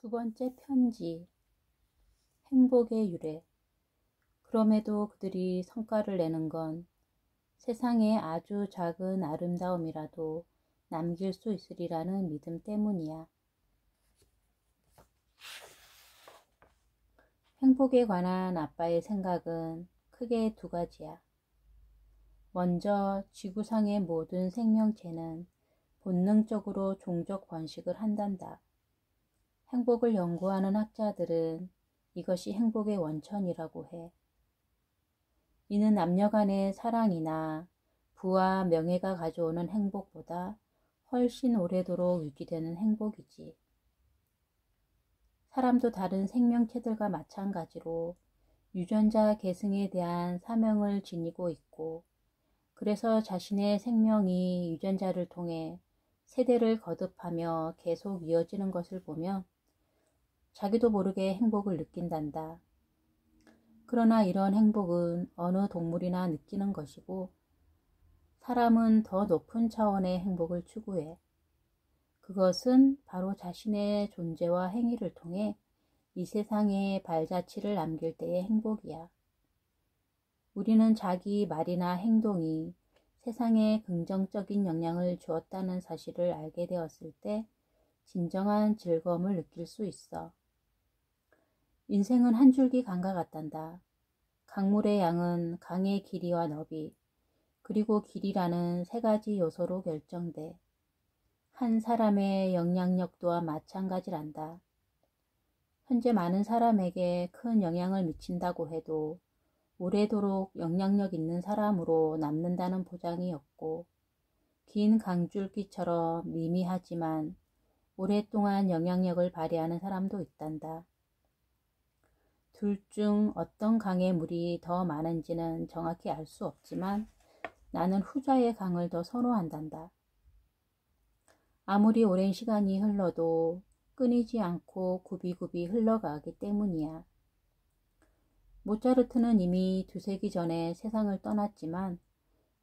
두 번째 편지. 행복의 유래. 그럼에도 그들이 성과를 내는 건 세상에 아주 작은 아름다움이라도 남길 수 있으리라는 믿음 때문이야. 행복에 관한 아빠의 생각은 크게 두 가지야. 먼저 지구상의 모든 생명체는 본능적으로 종족 번식을 한단다. 행복을 연구하는 학자들은 이것이 행복의 원천이라고 해. 이는 남녀 간의 사랑이나 부와 명예가 가져오는 행복보다 훨씬 오래도록 유지되는 행복이지. 사람도 다른 생명체들과 마찬가지로 유전자 계승에 대한 사명을 지니고 있고, 그래서 자신의 생명이 유전자를 통해 세대를 거듭하며 계속 이어지는 것을 보면 자기도 모르게 행복을 느낀단다. 그러나 이런 행복은 어느 동물이나 느끼는 것이고 사람은 더 높은 차원의 행복을 추구해. 그것은 바로 자신의 존재와 행위를 통해 이 세상에 발자취를 남길 때의 행복이야. 우리는 자기 말이나 행동이 세상에 긍정적인 영향을 주었다는 사실을 알게 되었을 때 진정한 즐거움을 느낄 수 있어. 인생은 한 줄기 강과 같단다. 강물의 양은 강의 길이와 너비, 그리고 길이라는 세 가지 요소로 결정돼. 한 사람의 영향력도와 마찬가지란다. 현재 많은 사람에게 큰 영향을 미친다고 해도 오래도록 영향력 있는 사람으로 남는다는 보장이 없고 긴 강줄기처럼 미미하지만 오랫동안 영향력을 발휘하는 사람도 있단다. 둘 중 어떤 강의 물이 더 많은지는 정확히 알 수 없지만 나는 후자의 강을 더 선호한단다. 아무리 오랜 시간이 흘러도 끊이지 않고 굽이굽이 흘러가기 때문이야. 모차르트는 이미 두 세기 전에 세상을 떠났지만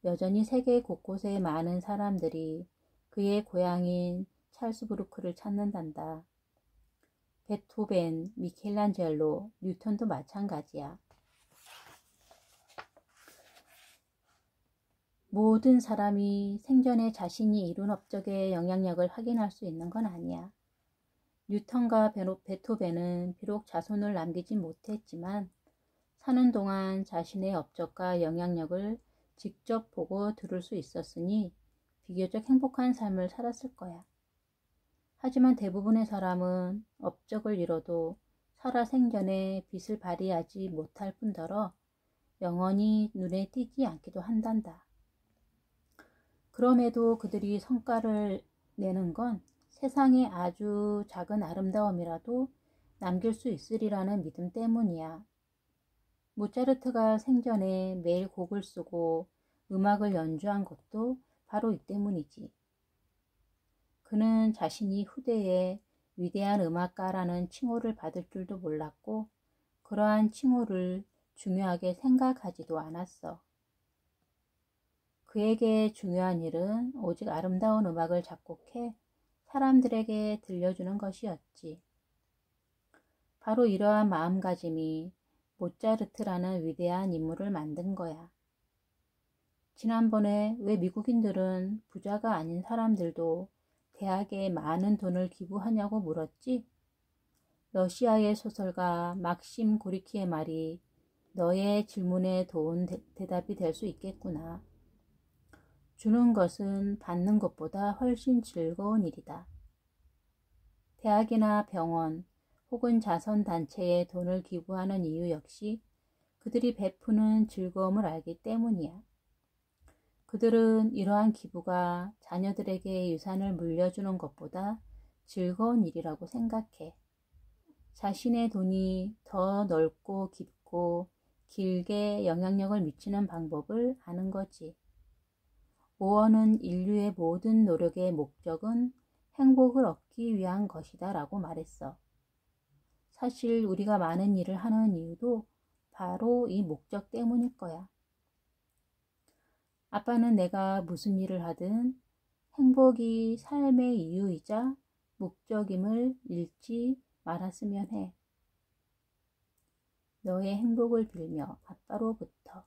여전히 세계 곳곳에 많은 사람들이 그의 고향인 찰스부르크를 찾는단다. 베토벤, 미켈란젤로, 뉴턴도 마찬가지야. 모든 사람이 생전에 자신이 이룬 업적의 영향력을 확인할 수 있는 건 아니야. 뉴턴과 베토벤은 비록 자손을 남기지 못했지만 사는 동안 자신의 업적과 영향력을 직접 보고 들을 수 있었으니 비교적 행복한 삶을 살았을 거야. 하지만 대부분의 사람은 업적을 이뤄도 살아 생전에 빛을 발휘하지 못할 뿐더러 영원히 눈에 띄지 않기도 한단다. 그럼에도 그들이 성과를 내는 건 세상에 아주 작은 아름다움이라도 남길 수 있으리라는 믿음 때문이야. 모차르트가 생전에 매일 곡을 쓰고 음악을 연주한 것도 바로 이 때문이지. 그는 자신이 후대에 위대한 음악가라는 칭호를 받을 줄도 몰랐고 그러한 칭호를 중요하게 생각하지도 않았어. 그에게 중요한 일은 오직 아름다운 음악을 작곡해 사람들에게 들려주는 것이었지. 바로 이러한 마음가짐이 모차르트라는 위대한 인물을 만든 거야. 지난번에 왜 미국인들은 부자가 아닌 사람들도 대학에 많은 돈을 기부하냐고 물었지? 러시아의 소설가 막심 고리키의 말이 너의 질문에 도운 대, 대답이 될 수 있겠구나. 주는 것은 받는 것보다 훨씬 즐거운 일이다. 대학이나 병원 혹은 자선단체에 돈을 기부하는 이유 역시 그들이 베푸는 즐거움을 알기 때문이야. 그들은 이러한 기부가 자녀들에게 유산을 물려주는 것보다 즐거운 일이라고 생각해. 자신의 돈이 더 넓고 깊고 길게 영향력을 미치는 방법을 아는 거지. 오원은 인류의 모든 노력의 목적은 행복을 얻기 위한 것이다 라고 말했어. 사실 우리가 많은 일을 하는 이유도 바로 이 목적 때문일 거야. 아빠는 내가 무슨 일을 하든 행복이 삶의 이유이자 목적임을 잃지 말았으면 해. 너의 행복을 빌며 아빠로부터